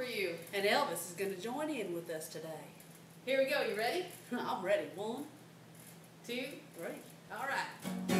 for you. And Elvis is going to join in with us today. Here we go. You ready? I'm ready. One, two, three. All right.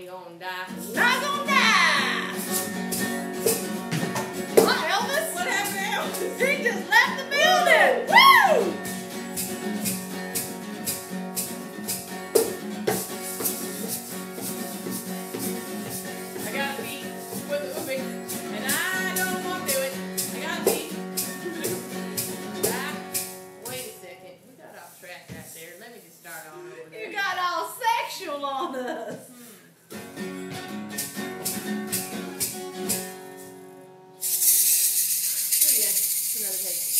ain't gonna die. Not gonna die! What, Elvis? What happened Elvis? He just left the building! Woo! I gotta and I don't want to do it. I gotta. Back. Ah, wait a second. We got off track there. Let me just start on over there. You got all sexual on us. his